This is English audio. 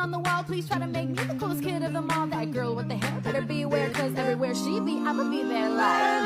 on the wall. Please try to make me the coolest kid of them all. That girl with the hair better beware, cause everywhere she be, I'ma be there like.